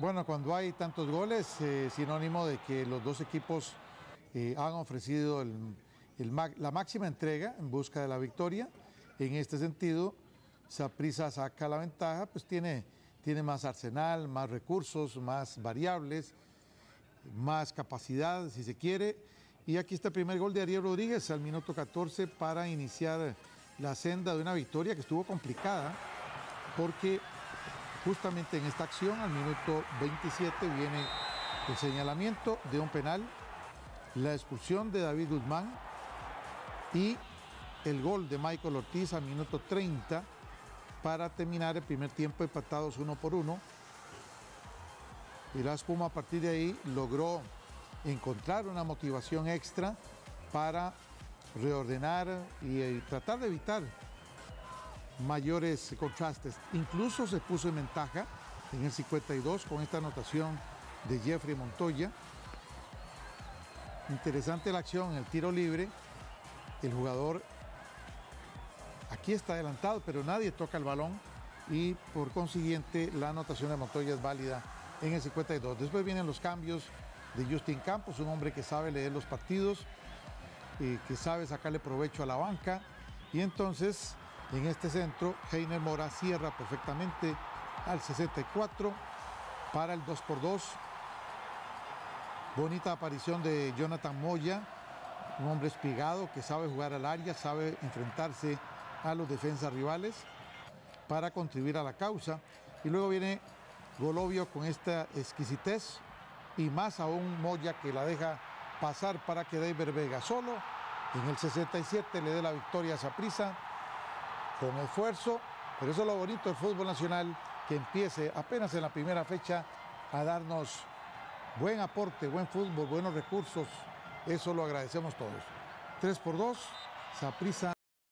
Bueno, cuando hay tantos goles, eh, sinónimo de que los dos equipos eh, han ofrecido la máxima entrega en busca de la victoria. En este sentido, Saprissa saca la ventaja, pues tiene, tiene más arsenal, más recursos, más variables, más capacidad, si se quiere. Y aquí está el primer gol de Ariel Rodríguez al minuto 14 para iniciar la senda de una victoria que estuvo complicada, porque justamente en esta acción, al minuto 27, viene el señalamiento de un penal, la expulsión de David Guzmán y el gol de Michael Ortiz al minuto 30 para terminar el primer tiempo empatados uno por uno. Y la espuma a partir de ahí logró encontrar una motivación extra para reordenar y, eh, tratar de evitar mayores contrastes. Incluso se puso en ventaja en el 52 con esta anotación de Jeffrey Montoya. Interesante la acción en el tiro libre. El jugador aquí está adelantado, pero nadie toca el balón y por consiguiente la anotación de Montoya es válida en el 52. Después vienen los cambios de Justin Campos, un hombre que sabe leer los partidos, y que sabe sacarle provecho a la banca. Y entonces, en este centro, Heiner Mora cierra perfectamente al 64 para el 2 por 2. Bonita aparición de Jonathan Moya, un hombre espigado que sabe jugar al área, sabe enfrentarse a los defensas rivales para contribuir a la causa. Y luego viene Golovio con esta exquisitez y más aún Moya que la deja pasar para que David Vega solo en el 67 le dé la victoria a Saprissa con esfuerzo, pero eso es lo bonito del fútbol nacional que empiece apenas en la primera fecha a darnos buen aporte, buen fútbol, buenos recursos. Eso lo agradecemos todos. 3 por 2, Saprissa